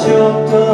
Aşık